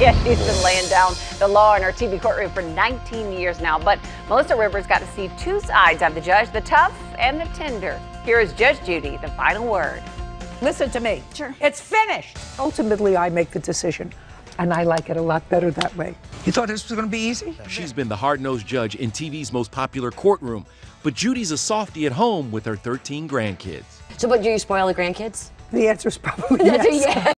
Yeah, she's been laying down the law in our TV courtroom for 19 years now. But Melissa Rivers got to see two sides of the judge, the tough and the tender. Here is Judge Judy, the final word. Listen to me. Sure. It's finished. Ultimately, I make the decision, and I like it a lot better that way. You thought this was going to be easy? She's been the hard nosed judge in TV's most popular courtroom, but Judy's a softie at home with her 13 grandkids. So, but do you spoil the grandkids? The answer is probably yes. yes.